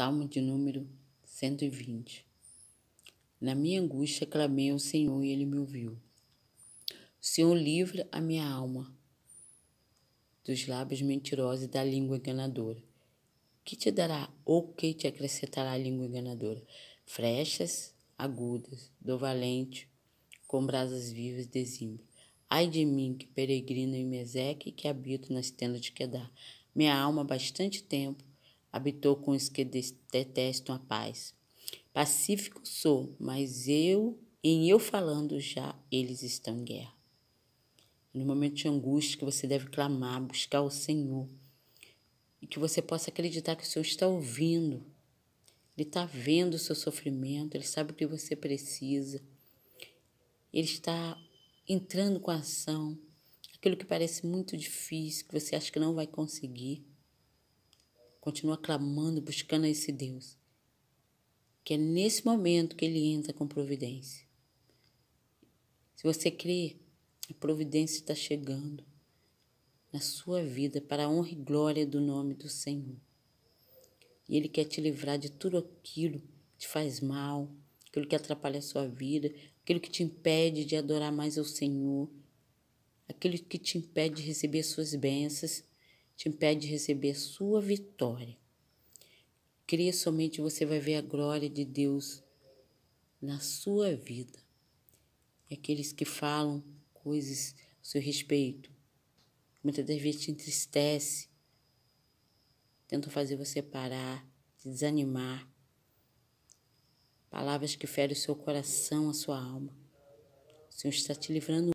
Salmo de número 120. Na minha angústia clamei ao Senhor e ele me ouviu. O Senhor livra a minha alma dos lábios mentirosos e da língua enganadora. Que te dará ou que te acrescentará a língua enganadora? Frechas agudas do valente, com brasas vivas de zimbro. Ai de mim que peregrino em Meseque que habito nas tendas de Quedar. Minha alma há bastante tempo habitou com os que detestam a paz. Pacífico sou, mas eu, em eu falando já, eles estão em guerra. No momento de angústia que você deve clamar, buscar o Senhor. E que você possa acreditar que o Senhor está ouvindo. Ele está vendo o seu sofrimento, ele sabe o que você precisa. Ele está entrando com a ação. Aquilo que parece muito difícil, que você acha que não vai conseguir. Continua clamando, buscando esse Deus. Que é nesse momento que ele entra com providência. Se você crê, a providência está chegando na sua vida para a honra e glória do nome do Senhor. E Ele quer te livrar de tudo aquilo que te faz mal, aquilo que atrapalha a sua vida, aquilo que te impede de adorar mais ao Senhor, aquilo que te impede de receber suas bênçãos te impede de receber sua vitória. Cria somente você vai ver a glória de Deus na sua vida. E aqueles que falam coisas a seu respeito, muitas das vezes te entristece, tentam fazer você parar, te desanimar. Palavras que ferem o seu coração, a sua alma. O Senhor está te livrando